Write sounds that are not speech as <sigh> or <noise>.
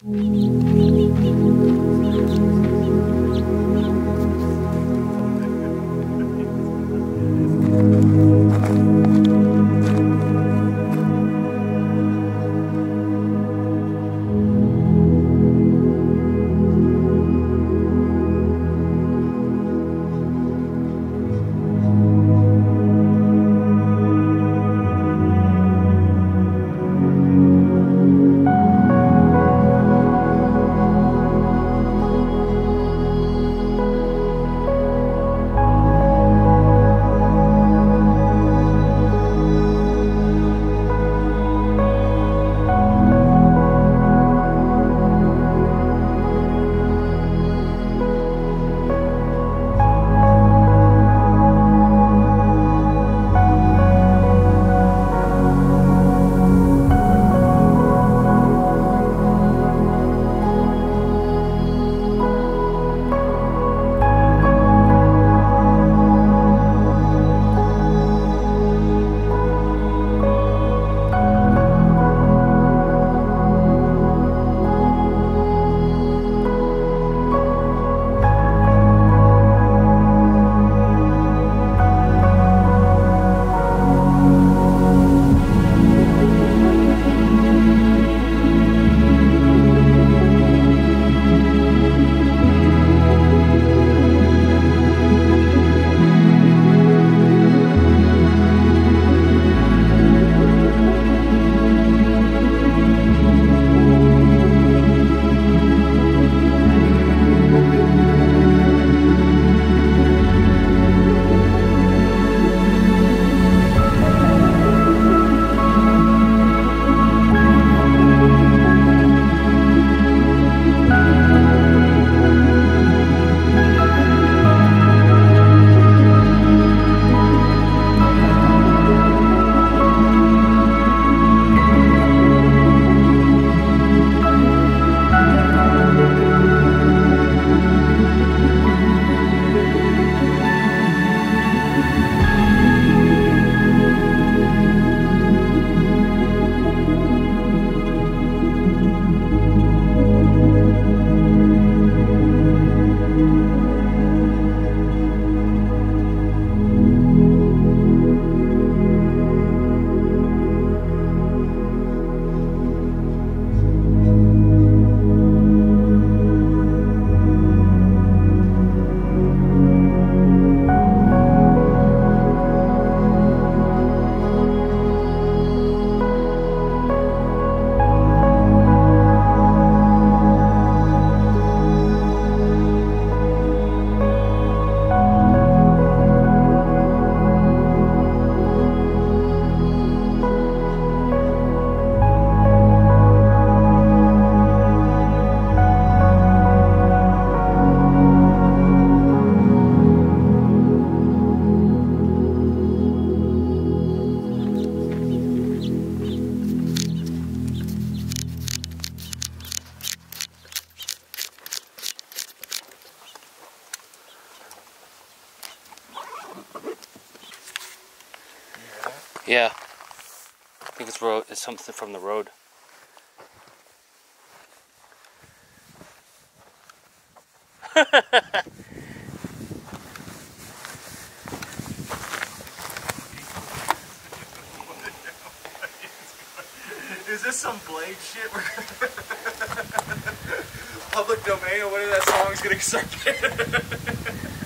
thank you. Yeah. I think it's road. It's something from the road. <laughs> Is this some Blade shit? <laughs> Public domain or whatever that song's gonna start. <laughs>